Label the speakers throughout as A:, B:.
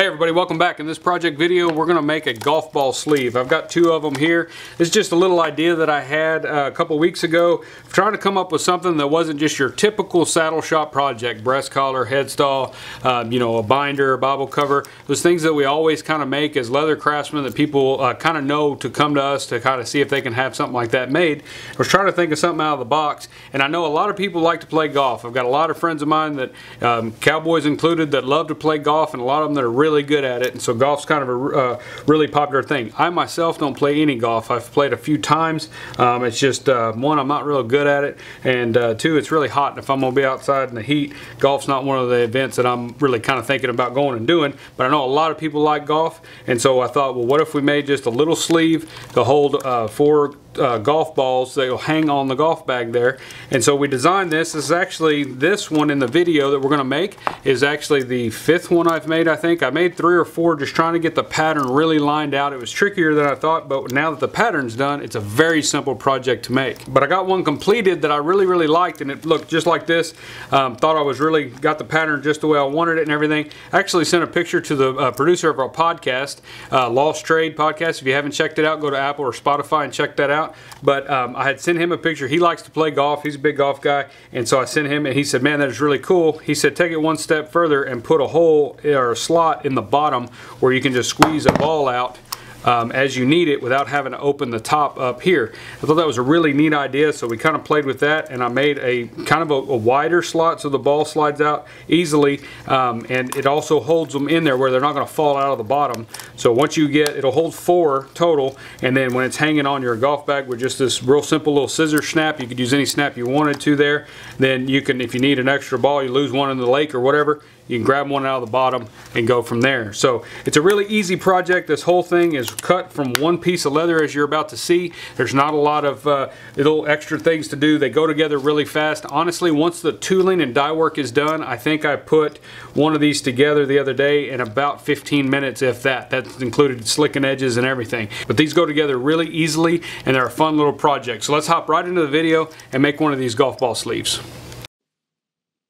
A: Hey everybody, welcome back. In this project video, we're gonna make a golf ball sleeve. I've got two of them here. It's just a little idea that I had uh, a couple weeks ago. I'm trying to come up with something that wasn't just your typical saddle shop project, breast collar, headstall, um, you know, a binder, a bobble cover, those things that we always kind of make as leather craftsmen that people uh, kind of know to come to us to kind of see if they can have something like that made. I was trying to think of something out of the box, and I know a lot of people like to play golf. I've got a lot of friends of mine that, um, cowboys included, that love to play golf, and a lot of them that are really really good at it, and so golf's kind of a uh, really popular thing. I myself don't play any golf. I've played a few times. Um, it's just, uh, one, I'm not real good at it, and uh, two, it's really hot, and if I'm going to be outside in the heat, golf's not one of the events that I'm really kind of thinking about going and doing, but I know a lot of people like golf, and so I thought, well, what if we made just a little sleeve to hold uh, four uh, golf balls that will hang on the golf bag there. And so we designed this. This is actually, this one in the video that we're going to make is actually the fifth one I've made, I think. I made three or four just trying to get the pattern really lined out. It was trickier than I thought, but now that the pattern's done, it's a very simple project to make. But I got one completed that I really, really liked, and it looked just like this. Um, thought I was really, got the pattern just the way I wanted it and everything. I actually sent a picture to the uh, producer of our podcast, uh, Lost Trade Podcast. If you haven't checked it out, go to Apple or Spotify and check that out out. But um, I had sent him a picture. He likes to play golf. He's a big golf guy. And so I sent him and he said, man, that is really cool. He said, take it one step further and put a hole or a slot in the bottom where you can just squeeze a ball out um, as you need it without having to open the top up here. I thought that was a really neat idea so we kind of played with that and I made a kind of a, a wider slot so the ball slides out easily um, and it also holds them in there where they're not going to fall out of the bottom. So once you get, it'll hold four total and then when it's hanging on your golf bag with just this real simple little scissor snap, you could use any snap you wanted to there, then you can, if you need an extra ball, you lose one in the lake or whatever, you can grab one out of the bottom and go from there. So it's a really easy project. This whole thing is cut from one piece of leather as you're about to see. There's not a lot of uh, little extra things to do. They go together really fast. Honestly, once the tooling and die work is done, I think I put one of these together the other day in about 15 minutes, if that. That's included slicking edges and everything. But these go together really easily and they're a fun little project. So let's hop right into the video and make one of these golf ball sleeves.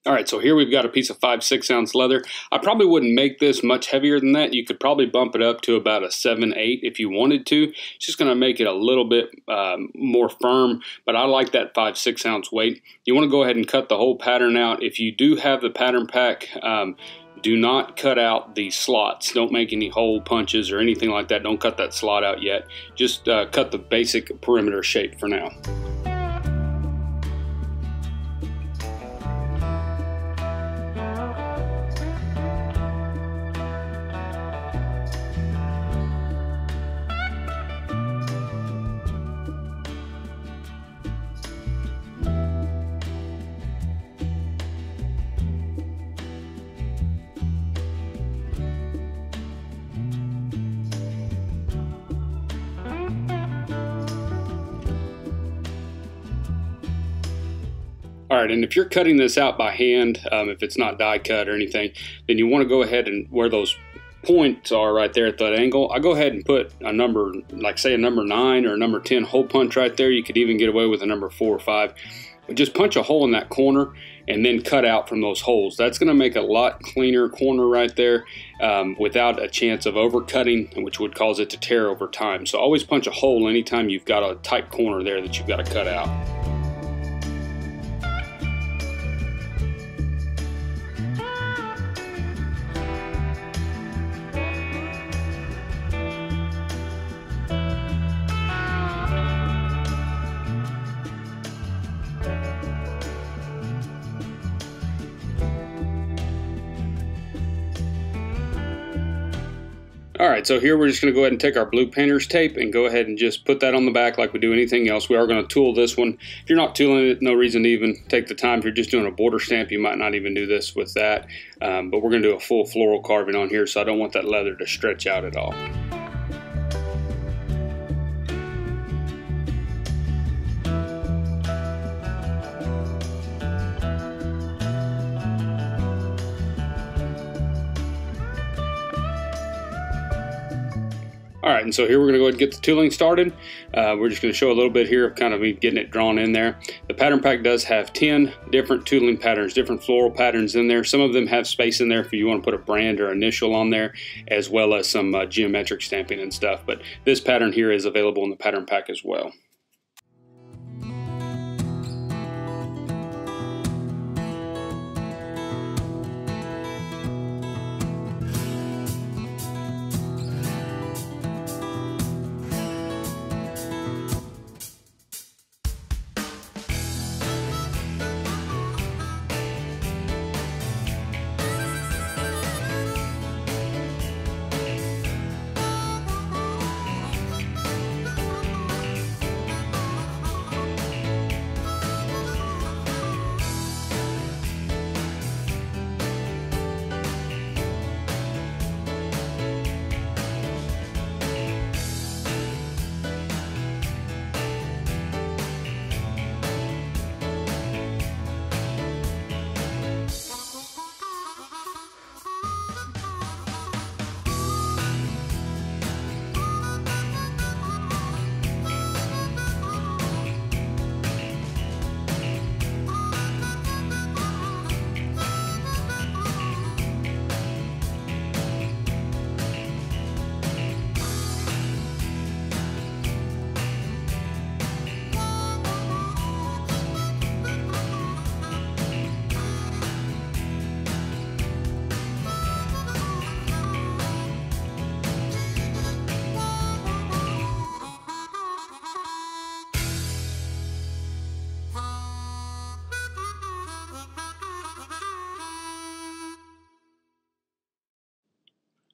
A: All right, so here we've got a piece of 5 6 ounce leather. I probably wouldn't make this much heavier than that. You could probably bump it up to about a 7 8 if you wanted to. It's just going to make it a little bit um, more firm, but I like that 5 6 ounce weight. You want to go ahead and cut the whole pattern out. If you do have the pattern pack, um, do not cut out the slots. Don't make any hole punches or anything like that. Don't cut that slot out yet. Just uh, cut the basic perimeter shape for now. All right, and if you're cutting this out by hand, um, if it's not die cut or anything, then you want to go ahead and where those points are right there at that angle, I go ahead and put a number, like say a number 9 or a number 10 hole punch right there. You could even get away with a number 4 or 5. But just punch a hole in that corner and then cut out from those holes. That's going to make a lot cleaner corner right there um, without a chance of overcutting, which would cause it to tear over time. So always punch a hole anytime you've got a tight corner there that you've got to cut out. All right, so here we're just going to go ahead and take our blue painter's tape and go ahead and just put that on the back like we do anything else. We are going to tool this one. If you're not tooling it, no reason to even take the time. If you're just doing a border stamp, you might not even do this with that. Um, but we're going to do a full floral carving on here, so I don't want that leather to stretch out at all. So here we're gonna go ahead and get the tooling started. Uh, we're just gonna show a little bit here of kind of me getting it drawn in there. The pattern pack does have 10 different tooling patterns, different floral patterns in there. Some of them have space in there if you wanna put a brand or initial on there, as well as some uh, geometric stamping and stuff. But this pattern here is available in the pattern pack as well.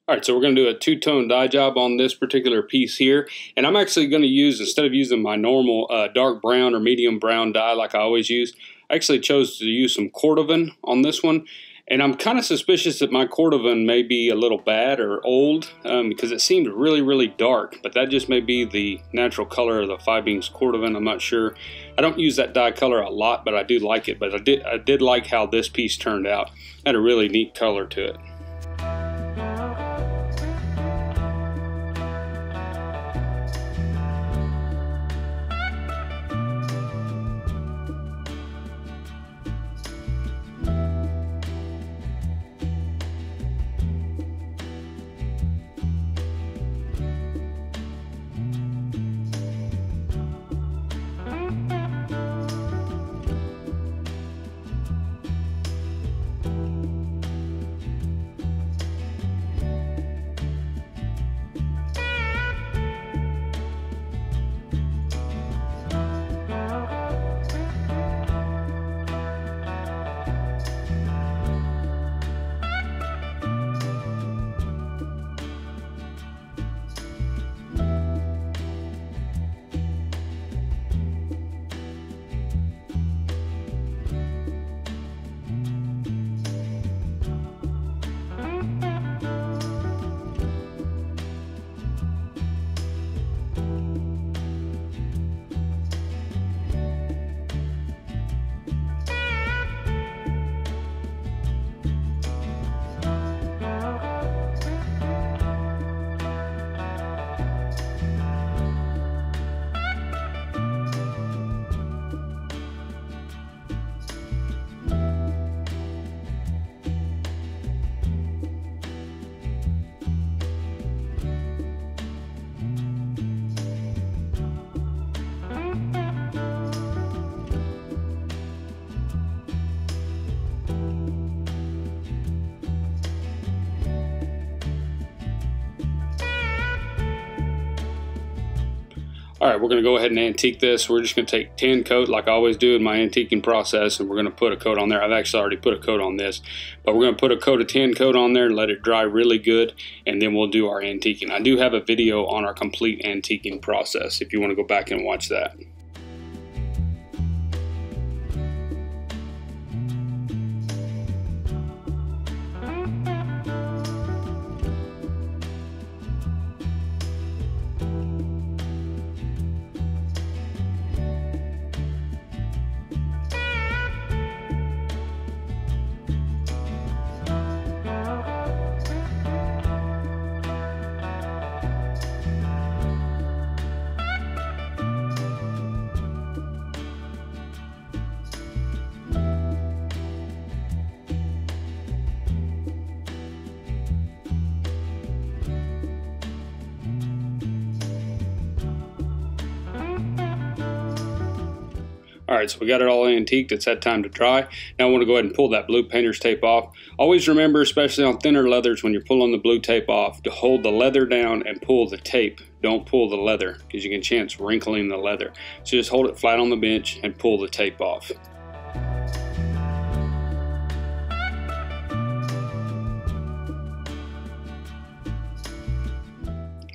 A: All right, so we're going to do a two-tone dye job on this particular piece here. And I'm actually going to use, instead of using my normal uh, dark brown or medium brown dye like I always use, I actually chose to use some Cordovan on this one. And I'm kind of suspicious that my Cordovan may be a little bad or old um, because it seemed really, really dark. But that just may be the natural color of the Fiebing's Cordovan. I'm not sure. I don't use that dye color a lot, but I do like it. But I did, I did like how this piece turned out. It had a really neat color to it. Right, we're going to go ahead and antique this. We're just going to take Tan Kote like I always do in my antiquing process, and we're going to put a coat on there. I've actually already put a coat on this, but we're going to put a coat of Tan Kote on there and let it dry really good, and then we'll do our antiquing. I do have a video on our complete antiquing process if you want to go back and watch that. All right, so we got it all antiqued. It's that time to dry. Now I want to go ahead and pull that blue painter's tape off. Always remember, especially on thinner leathers, when you're pulling the blue tape off, to hold the leather down and pull the tape. Don't pull the leather because you can chance wrinkling the leather. So just hold it flat on the bench and pull the tape off.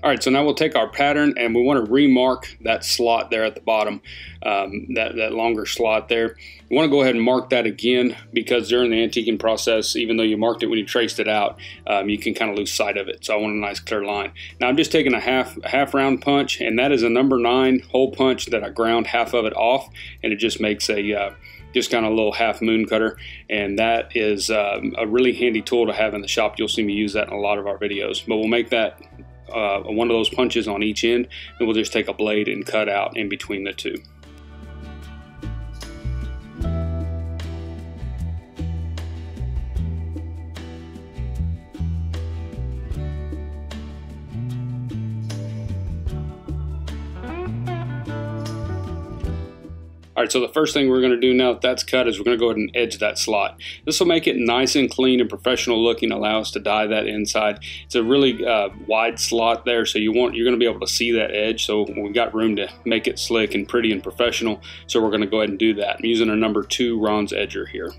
A: All right, so now we'll take our pattern and we want to remark that slot there at the bottom, um, that, that longer slot there. We want to go ahead and mark that again because during the antiquing process, even though you marked it when you traced it out, um, you can kind of lose sight of it. So I want a nice clear line. Now I'm just taking a half, half round punch and that is a number nine hole punch that I ground half of it off and it just makes a uh, just kind of a little half moon cutter and that is um, a really handy tool to have in the shop you'll see me use that in a lot of our videos but we'll make that uh, one of those punches on each end and we'll just take a blade and cut out in between the two. All right, so the first thing we're going to do now that that's cut is we're going to go ahead and edge that slot. This will make it nice and clean and professional looking, allow us to dye that inside. It's a really uh, wide slot there, so you want you're going to be able to see that edge. So we've got room to make it slick and pretty and professional. So we're going to go ahead and do that. I'm using a number two Ron's edger here.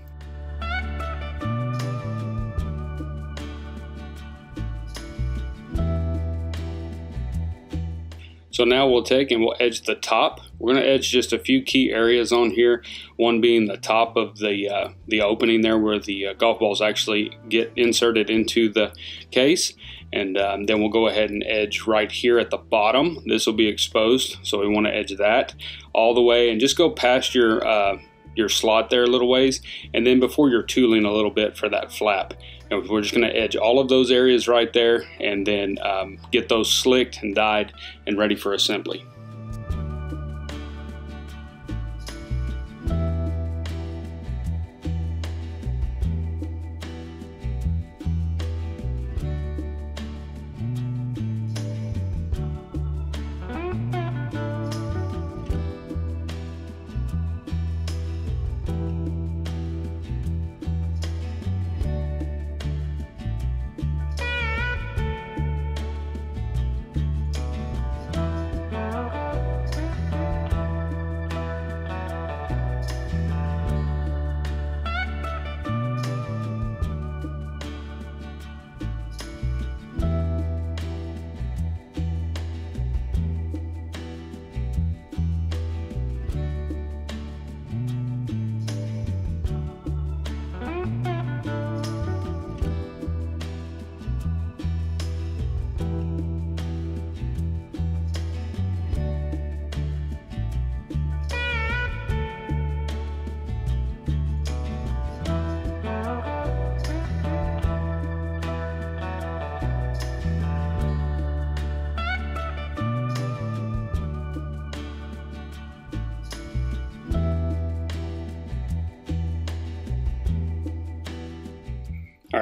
A: So now we'll take and we'll edge the top. We're going to edge just a few key areas on here. One being the top of the uh, the opening there where the uh, golf balls actually get inserted into the case. And um, then we'll go ahead and edge right here at the bottom. This will be exposed, so we want to edge that all the way and just go past your uh, your slot there a little ways and then before you're tooling a little bit for that flap and we're just going to edge all of those areas right there and then um, get those slicked and dyed and ready for assembly.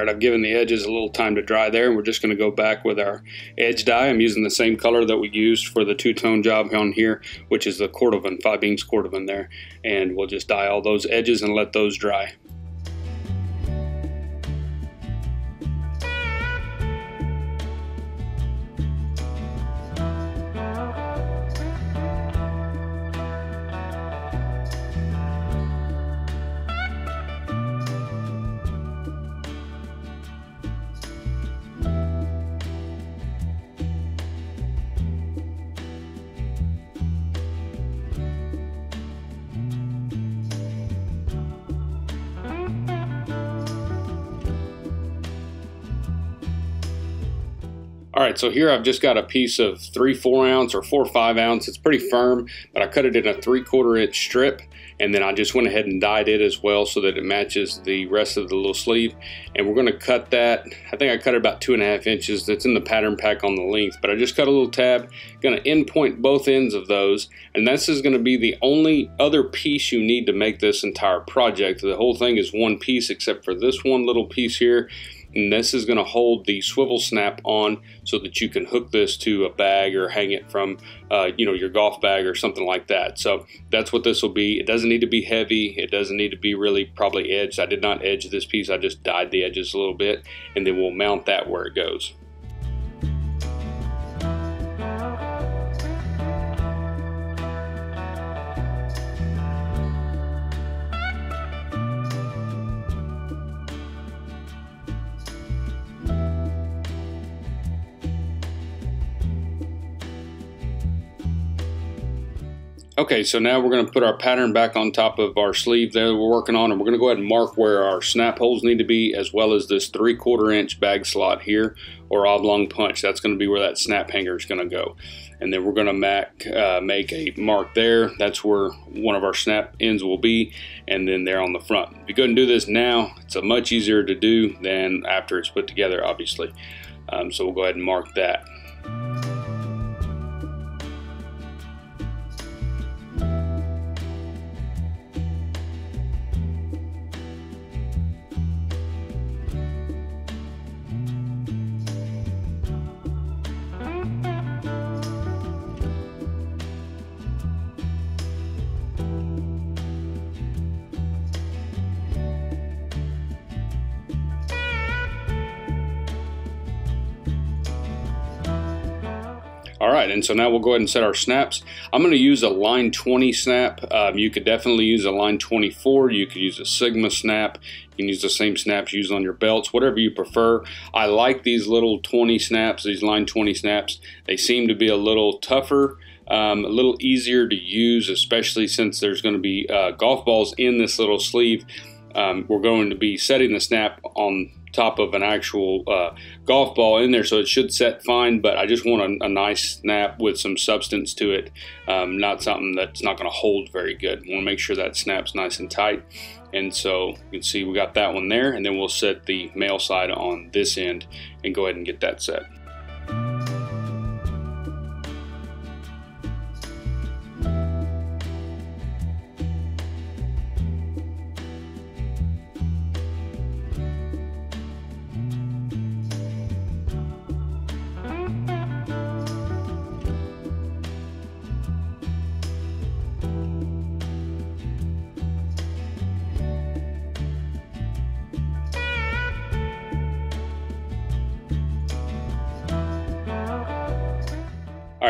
A: I've given the edges a little time to dry there, and we're just going to go back with our edge dye. I'm using the same color that we used for the two-tone job on here, which is the Cordovan, Fiebing's Cordovan there. And we'll just dye all those edges and let those dry. Right, so here I've just got a piece of three, four ounce or four, five ounce. It's pretty firm, but I cut it in a three quarter inch strip and then I just went ahead and dyed it as well so that it matches the rest of the little sleeve. And we're gonna cut that, I think I cut it about two and a half inches. That's in the pattern pack on the length, but I just cut a little tab, gonna end point both ends of those. And this is gonna be the only other piece you need to make this entire project. The whole thing is one piece except for this one little piece here and this is going to hold the swivel snap on so that you can hook this to a bag or hang it from uh, you know your golf bag or something like that. So that's what this will be. It doesn't need to be heavy. It doesn't need to be really probably edged. I did not edge this piece. I just dyed the edges a little bit and then we'll mount that where it goes Okay, so now we're going to put our pattern back on top of our sleeve there that we're working on, and we're going to go ahead and mark where our snap holes need to be, as well as this three quarter inch bag slot here, or oblong punch. That's going to be where that snap hanger is going to go. And then we're going to make, uh, make a mark there. That's where one of our snap ends will be, and then there on the front. If you go and do this now, it's a much easier to do than after it's put together, obviously. Um, so we'll go ahead and mark that. And so now we'll go ahead and set our snaps. I'm going to use a line 20 snap. Um, you could definitely use a line 24. You could use a Sigma snap. You can use the same snaps used on your belts, whatever you prefer. I like these little 20 snaps, these line 20 snaps. They seem to be a little tougher. Um, a little easier to use, especially since there's going to be uh, golf balls in this little sleeve. Um, we're going to be setting the snap on top of an actual uh, golf ball in there, so it should set fine. But I just want a, a nice snap with some substance to it, um, not something that's not going to hold very good. want to make sure that snap's nice and tight. And so you can see we got that one there, and then we'll set the male side on this end and go ahead and get that set.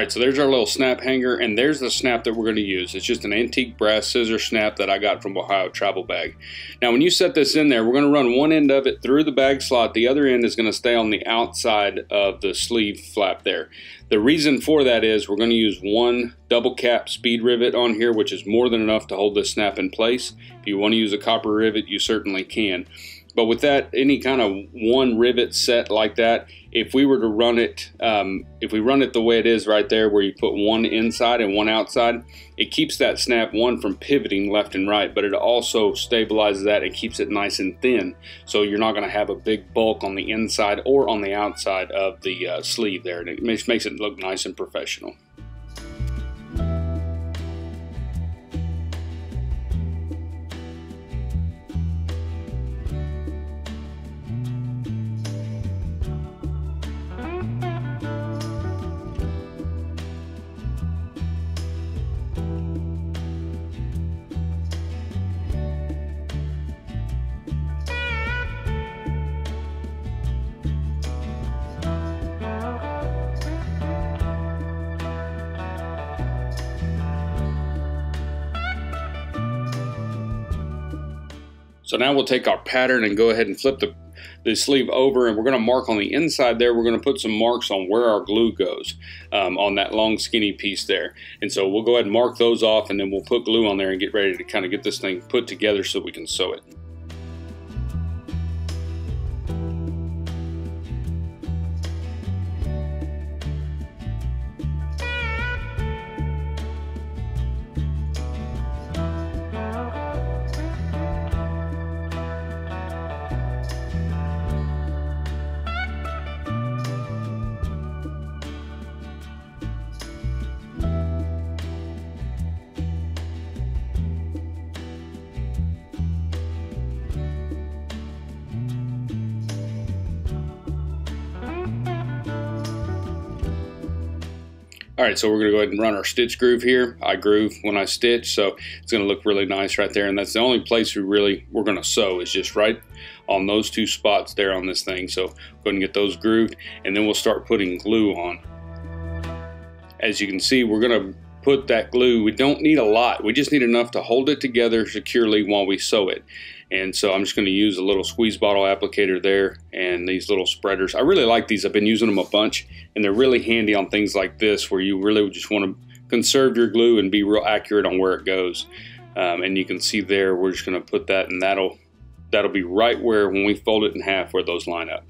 A: Right, so there's our little snap hanger, and there's the snap that we're going to use. It's just an antique brass scissor snap that I got from Ohio Travel Bag. Now, when you set this in there, we're going to run one end of it through the bag slot. The other end is going to stay on the outside of the sleeve flap there. The reason for that is we're going to use one double cap speed rivet on here, which is more than enough to hold this snap in place. If you want to use a copper rivet, you certainly can. But with that, any kind of one rivet set like that, if we were to run it, um, if we run it the way it is right there, where you put one inside and one outside, it keeps that snap one from pivoting left and right, but it also stabilizes that and keeps it nice and thin. So you're not going to have a big bulk on the inside or on the outside of the uh, sleeve there, and it makes it look nice and professional. So now we'll take our pattern and go ahead and flip the, the sleeve over and we're going to mark on the inside there. We're going to put some marks on where our glue goes um, on that long skinny piece there. And so we'll go ahead and mark those off and then we'll put glue on there and get ready to kind of get this thing put together so we can sew it. Right, so we're gonna go ahead and run our stitch groove here. I groove when I stitch, so it's gonna look really nice right there. And that's the only place we really, we're gonna sew is just right on those two spots there on this thing. So go ahead and get those grooved and then we'll start putting glue on. As you can see, we're gonna put that glue. We don't need a lot. We just need enough to hold it together securely while we sew it. And so I'm just going to use a little squeeze bottle applicator there and these little spreaders. I really like these. I've been using them a bunch and they're really handy on things like this where you really just want to conserve your glue and be real accurate on where it goes. Um, and you can see there, we're just going to put that and that'll, that'll be right where when we fold it in half where those line up.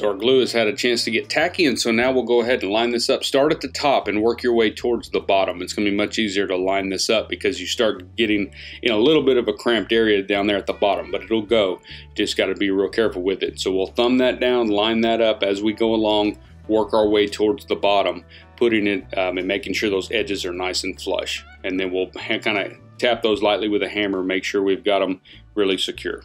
A: Our glue has had a chance to get tacky and so now we'll go ahead and line this up. Start at the top and work your way towards the bottom. It's going to be much easier to line this up because you start getting in a little bit of a cramped area down there at the bottom, but it'll go. Just got to be real careful with it. So we'll thumb that down, line that up as we go along, work our way towards the bottom, putting it um, and making sure those edges are nice and flush. And then we'll kind of tap those lightly with a hammer, make sure we've got them really secure.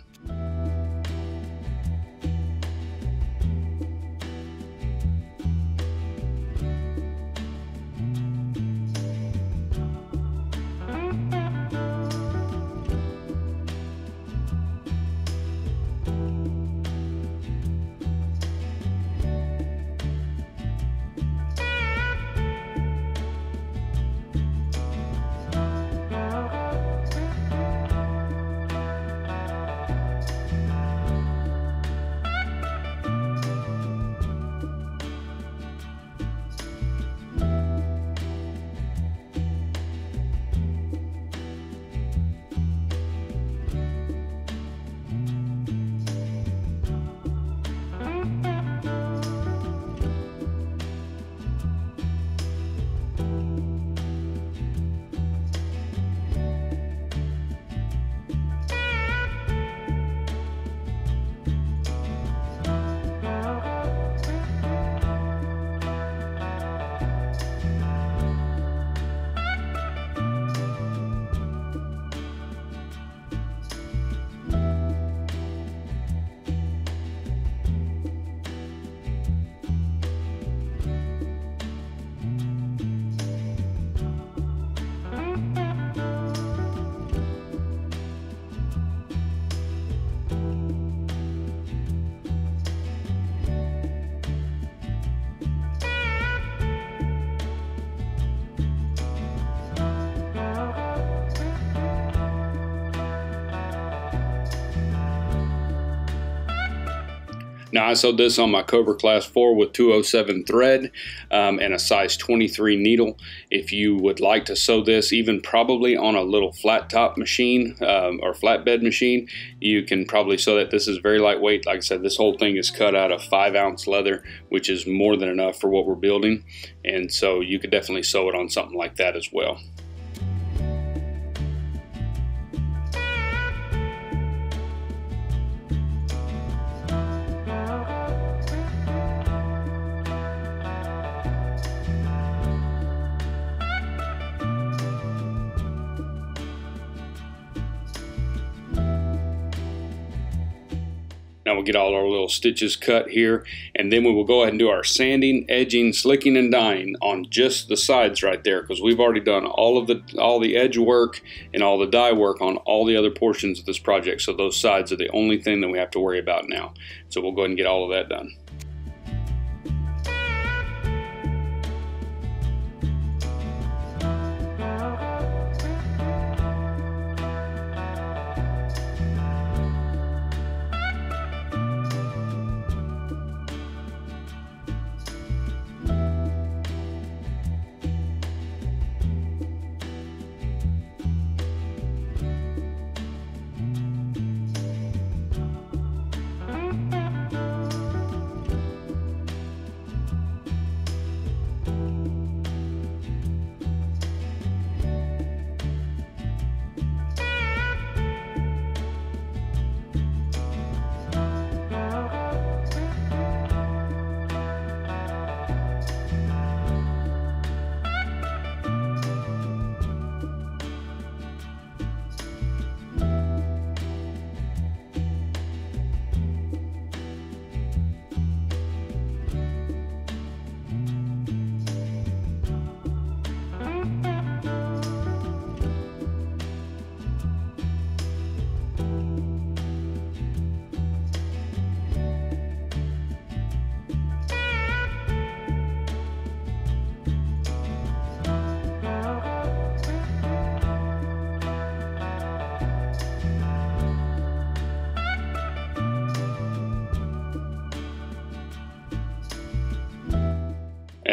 A: Now I sewed this on my Cobra Class 4 with 207 thread um, and a size 23 needle. If you would like to sew this even probably on a little flat top machine um, or flatbed machine, you can probably sew that. This is very lightweight. Like I said, this whole thing is cut out of 5 ounce leather, which is more than enough for what we're building. And so you could definitely sew it on something like that as well. We'll get all our little stitches cut here and then we will go ahead and do our sanding, edging, slicking and dyeing on just the sides right there because we've already done all of the all the edge work and all the dye work on all the other portions of this project. So those sides are the only thing that we have to worry about now. So we'll go ahead and get all of that done.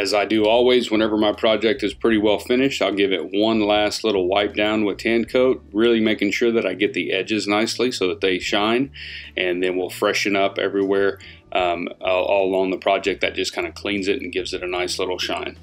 A: As I do always, whenever my project is pretty well finished, I'll give it one last little wipe down with Tan Kote, really making sure that I get the edges nicely so that they shine, and then we'll freshen up everywhere um, all, all along the project. That just kind of cleans it and gives it a nice little shine.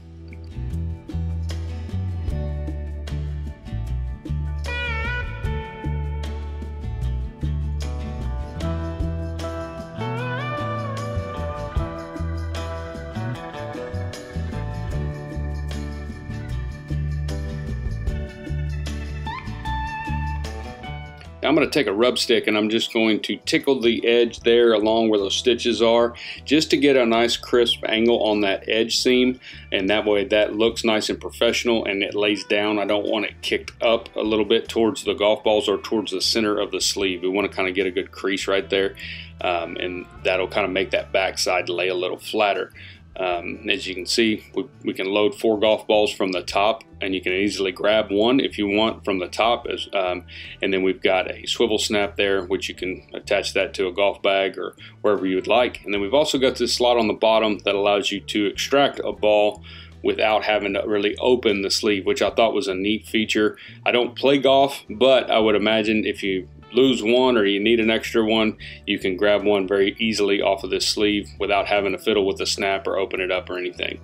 A: I'm going to take a rub stick and I'm just going to tickle the edge there along where those stitches are just to get a nice crisp angle on that edge seam and that way that looks nice and professional and it lays down. I don't want it kicked up a little bit towards the golf balls or towards the center of the sleeve. We want to kind of get a good crease right there um, and that'll kind of make that backside lay a little flatter. Um, as you can see, we, we, can load four golf balls from the top and you can easily grab one if you want from the top. As, um, and then we've got a swivel snap there, which you can attach that to a golf bag or wherever you would like. And then we've also got this slot on the bottom that allows you to extract a ball without having to really open the sleeve, which I thought was a neat feature. I don't play golf, but I would imagine if you lose one or you need an extra one, you can grab one very easily off of this sleeve without having to fiddle with the snap or open it up or anything.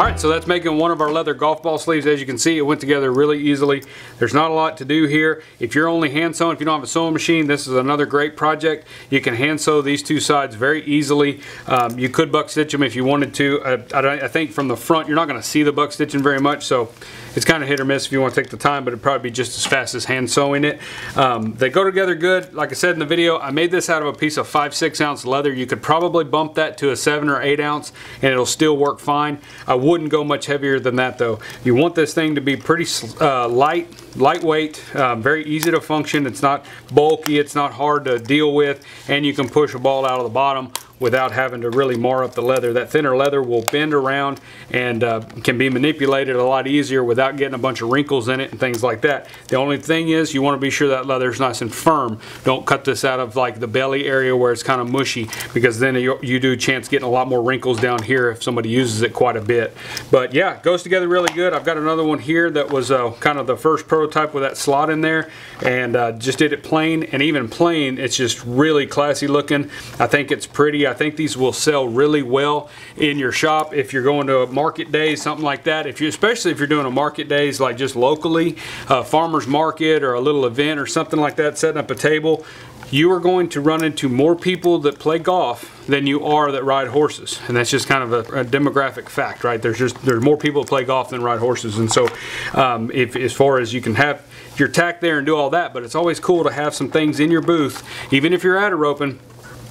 A: All right, so that's making one of our leather golf ball sleeves. As you can see, it went together really easily. There's not a lot to do here. If you're only hand sewing, if you don't have a sewing machine, this is another great project. You can hand sew these two sides very easily. Um, you could buck stitch them if you wanted to. I, I, I think from the front, you're not gonna see the buck stitching very much, so it's kind of hit or miss if you want to take the time, but it'd probably be just as fast as hand sewing it. Um, they go together good. Like I said in the video, I made this out of a piece of five, six ounce leather. You could probably bump that to a seven or eight ounce and it'll still work fine. I wouldn't go much heavier than that though. You want this thing to be pretty uh, light, lightweight, um, very easy to function. It's not bulky, it's not hard to deal with, and you can push a ball out of the bottom without having to really mar up the leather. That thinner leather will bend around and uh, can be manipulated a lot easier without getting a bunch of wrinkles in it and things like that. The only thing is you want to be sure that leather is nice and firm. Don't cut this out of like the belly area where it's kind of mushy because then you, you do chance getting a lot more wrinkles down here if somebody uses it quite a bit. But yeah, goes together really good. I've got another one here that was uh, kind of the first prototype with that slot in there and uh, just did it plain and even plain it's just really classy looking. I think it's pretty. I think these will sell really well in your shop if you're going to a market day, something like that. If you, especially if you're doing a market days like just locally, a farmer's market or a little event or something like that, setting up a table, you are going to run into more people that play golf than you are that ride horses. And that's just kind of a, a demographic fact right? There's just there's more people that play golf than ride horses. And so um, if as far as you can have your tack there and do all that but it's always cool to have some things in your booth even if you're at a roping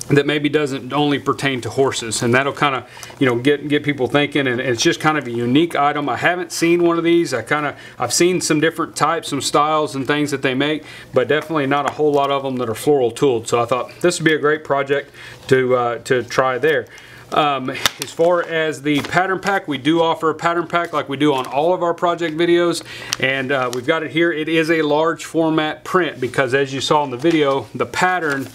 A: that maybe doesn't only pertain to horses. And that'll kind of you know get get people thinking. And it's just kind of a unique item. I haven't seen one of these. I kind of I've seen some different types some styles and things that they make but definitely not a whole lot of them that are floral tooled. So I thought this would be a great project to uh, to try there um, as far as the pattern pack, we do offer a pattern pack like we do on all of our project videos. And uh, we've got it here. It is a large format print because as you saw in the video, the pattern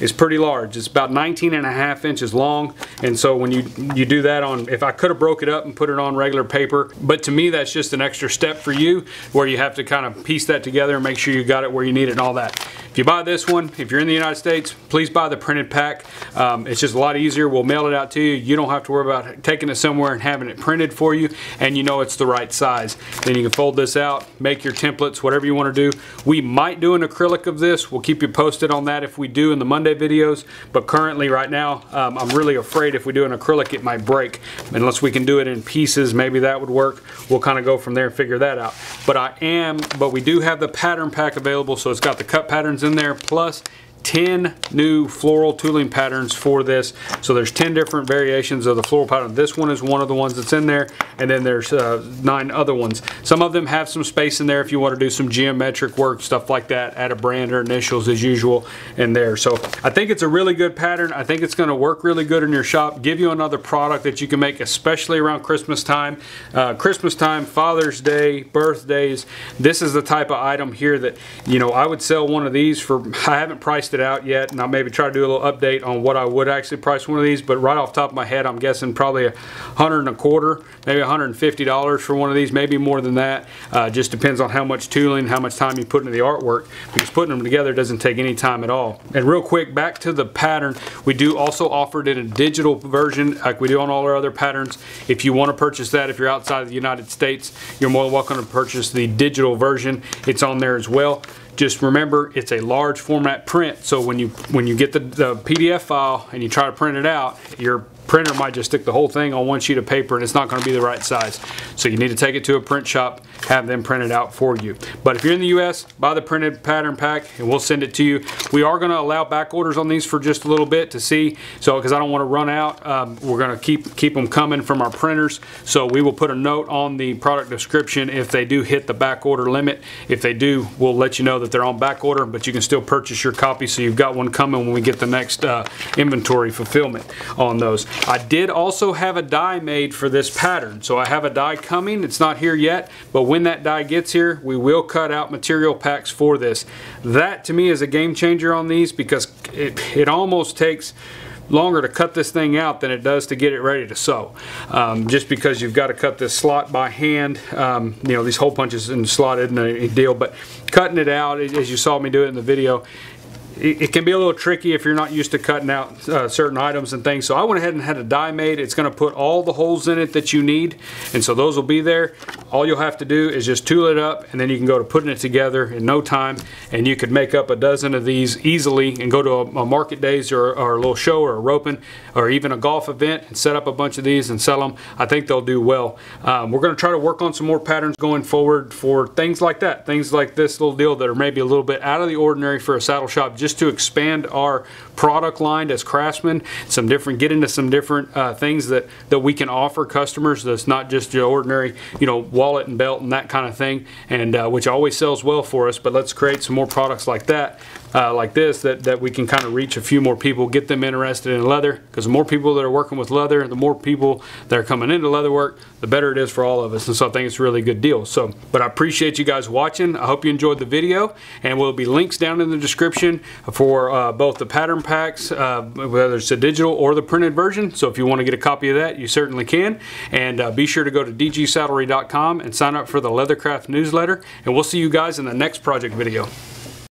A: is pretty large. It's about 19 and a half inches long. And so when you, you do that on, if I could have broke it up and put it on regular paper, but to me, that's just an extra step for you where you have to kind of piece that together and make sure you got it where you need it and all that. If you buy this one, if you're in the United States, please buy the printed pack. Um, it's just a lot easier. We'll mail it out to you. You don't have to worry about taking it somewhere and having it printed for you, and you know it's the right size. Then you can fold this out, make your templates, whatever you want to do. We might do an acrylic of this. We'll keep you posted on that if we do in the Monday videos, but currently right now, um, I'm really afraid if we do an acrylic, it might break. Unless we can do it in pieces, maybe that would work. We'll kind of go from there and figure that out. But I am, but we do have the pattern pack available, so it's got the cut patterns in there, plus 10 new floral tooling patterns for this. So there's 10 different variations of the floral pattern. This one is one of the ones that's in there, and then there's uh, nine other ones. Some of them have some space in there if you want to do some geometric work, stuff like that. Add a brand or initials as usual in there. So I think it's a really good pattern. I think it's going to work really good in your shop. Give you another product that you can make, especially around Christmas time. Uh, Christmas time, Father's Day, birthdays. This is the type of item here that, you know, I would sell one of these for, I haven't priced it out yet, and I'll maybe try to do a little update on what I would actually price one of these, but right off top of my head, I'm guessing probably a hundred and a quarter, maybe $150 for one of these, maybe more than that. Uh, just depends on how much tooling, how much time you put into the artwork, because putting them together doesn't take any time at all. And real quick, back to the pattern, we do also offer it in a digital version, like we do on all our other patterns. If you want to purchase that, if you're outside of the United States, you're more than welcome to purchase the digital version. It's on there as well. Just remember, it's a large format print, so when you when you get the, the PDF file and you try to print it out, your printer might just stick the whole thing on one sheet of paper and it's not going to be the right size. So you need to take it to a print shop, have them print it out for you. But if you're in the US, buy the printed pattern pack and we'll send it to you. We are going to allow back orders on these for just a little bit to see. So because I don't want to run out, um, we're going to keep keep them coming from our printers. So we will put a note on the product description if they do hit the back order limit. If they do, we'll let you know that they're on back order, but you can still purchase your copy so you've got one coming when we get the next uh, inventory fulfillment on those. I did also have a die made for this pattern. So I have a die coming. It's not here yet, but when that die gets here, we will cut out material packs for this. That to me is a game changer on these because it, it almost takes longer to cut this thing out than it does to get it ready to sew. Um, just because you've got to cut this slot by hand, um, you know, these hole punches and slot isn't a deal, but cutting it out, as you saw me do it in the video, it, can be a little tricky if you're not used to cutting out uh, certain items and things. So I went ahead and had a die made. It's going to put all the holes in it that you need. And so those will be there. All you'll have to do is just tool it up and then you can go to putting it together in no time. And you could make up a dozen of these easily and go to a, a market days or, or, a little show or a roping or even a golf event and set up a bunch of these and sell them. I think they'll do well. Um, we're going to try to work on some more patterns going forward for things like that. Things like this little deal that are maybe a little bit out of the ordinary for a saddle shop just to expand our product line as craftsmen, some different, get into some different uh, things that, that we can offer customers that's not just your ordinary, you know, wallet and belt and that kind of thing, and uh, which always sells well for us, but let's create some more products like that uh, like this that, that we can kind of reach a few more people, get them interested in leather because the more people that are working with leather, the more people that are coming into leather work, the better it is for all of us. And so I think it's a really good deal. So, but I appreciate you guys watching. I hope you enjoyed the video and will be links down in the description for uh, both the pattern packs, uh, whether it's the digital or the printed version. So if you want to get a copy of that, you certainly can. And uh, be sure to go to dgsaddlery.com and sign up for the Leathercraft newsletter. And we'll see you guys in the next project video.